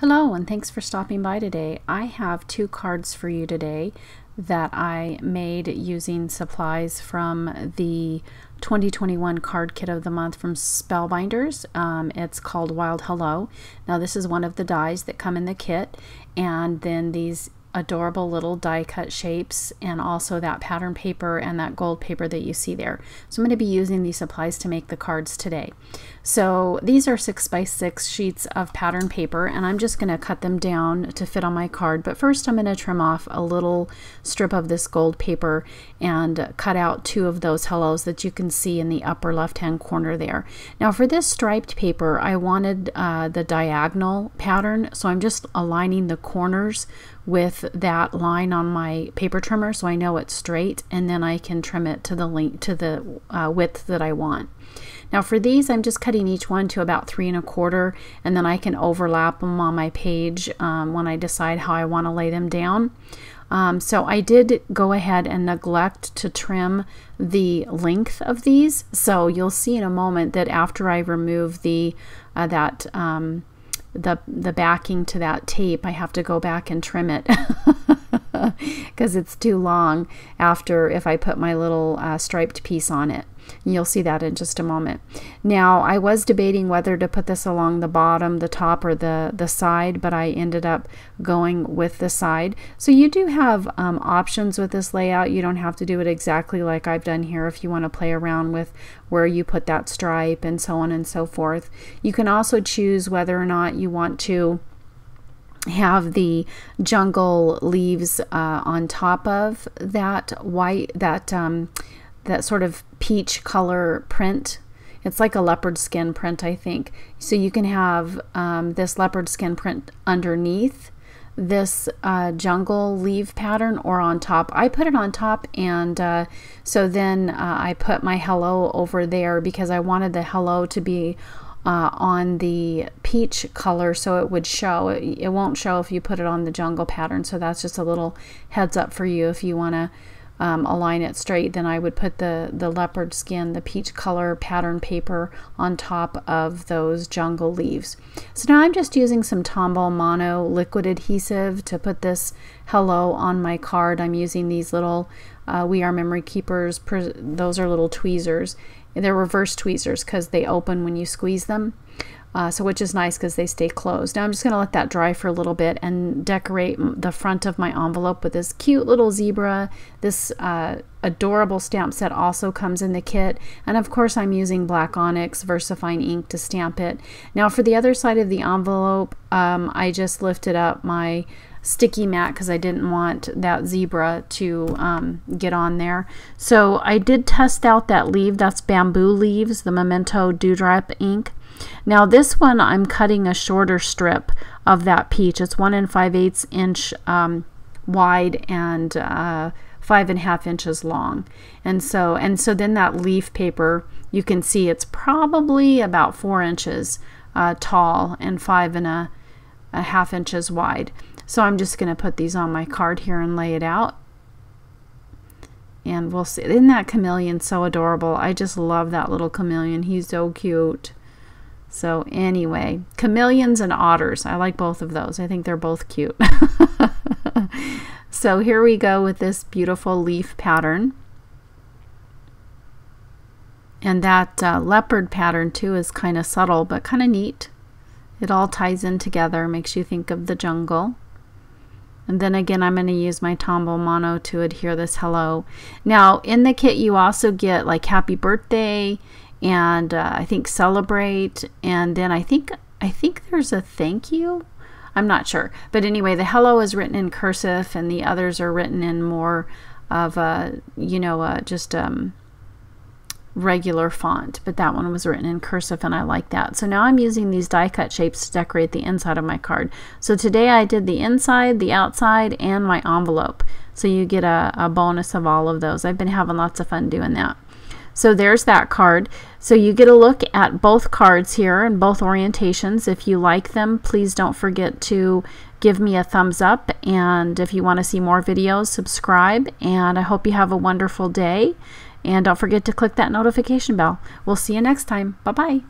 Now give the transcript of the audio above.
Hello and thanks for stopping by today. I have two cards for you today that I made using supplies from the 2021 card kit of the month from Spellbinders. Um, it's called Wild Hello. Now this is one of the dies that come in the kit and then these adorable little die cut shapes and also that pattern paper and that gold paper that you see there. So I'm going to be using these supplies to make the cards today. So these are six by six sheets of pattern paper and I'm just going to cut them down to fit on my card. But first I'm going to trim off a little strip of this gold paper and cut out two of those hellos that you can see in the upper left hand corner there. Now for this striped paper I wanted uh, the diagonal pattern so I'm just aligning the corners with that line on my paper trimmer so I know it's straight and then I can trim it to the length to the uh, width that I want. Now for these I'm just cutting each one to about three and a quarter and then I can overlap them on my page um, when I decide how I want to lay them down. Um, so I did go ahead and neglect to trim the length of these so you'll see in a moment that after I remove the uh, that um, the, the backing to that tape, I have to go back and trim it because it's too long after if I put my little uh, striped piece on it. You'll see that in just a moment. Now, I was debating whether to put this along the bottom, the top, or the, the side, but I ended up going with the side. So you do have um, options with this layout. You don't have to do it exactly like I've done here if you want to play around with where you put that stripe and so on and so forth. You can also choose whether or not you want to have the jungle leaves uh, on top of that white that um, that sort of peach color print. It's like a leopard skin print, I think. So you can have um, this leopard skin print underneath this uh, jungle leaf pattern or on top. I put it on top and uh, so then uh, I put my hello over there because I wanted the hello to be uh, on the peach color so it would show. It, it won't show if you put it on the jungle pattern so that's just a little heads up for you if you want to um, align it straight, then I would put the, the leopard skin, the peach color pattern paper on top of those jungle leaves. So now I'm just using some Tombow Mono liquid adhesive to put this hello on my card. I'm using these little uh, We R Memory Keepers, those are little tweezers. They're reverse tweezers because they open when you squeeze them uh, so which is nice because they stay closed. Now I'm just going to let that dry for a little bit and decorate the front of my envelope with this cute little zebra. This uh, adorable stamp set also comes in the kit and of course I'm using black onyx VersaFine ink to stamp it. Now for the other side of the envelope um, I just lifted up my sticky mat because I didn't want that zebra to um, get on there. So I did test out that leaf. That's bamboo leaves, the Memento Dewdrop ink. Now this one I'm cutting a shorter strip of that peach. It's one and five eighths inch um, wide and uh, five and a half inches long. And so and so then that leaf paper you can see it's probably about four inches uh, tall and five and a, a half inches wide. So I'm just going to put these on my card here and lay it out. And we'll see. Isn't that chameleon so adorable? I just love that little chameleon. He's so cute. So anyway, chameleons and otters. I like both of those. I think they're both cute. so here we go with this beautiful leaf pattern. And that uh, leopard pattern too is kind of subtle but kind of neat. It all ties in together, makes you think of the jungle. And then again, I'm going to use my Tombow Mono to adhere this hello. Now, in the kit, you also get like happy birthday and uh, I think celebrate, and then I think I think there's a thank you. I'm not sure, but anyway, the hello is written in cursive, and the others are written in more of a you know just um, regular font, but that one was written in cursive and I like that. So now I'm using these die cut shapes to decorate the inside of my card. So today I did the inside, the outside, and my envelope. So you get a, a bonus of all of those. I've been having lots of fun doing that. So there's that card. So you get a look at both cards here and both orientations. If you like them, please don't forget to give me a thumbs up. And if you want to see more videos, subscribe. And I hope you have a wonderful day. And don't forget to click that notification bell. We'll see you next time. Bye-bye.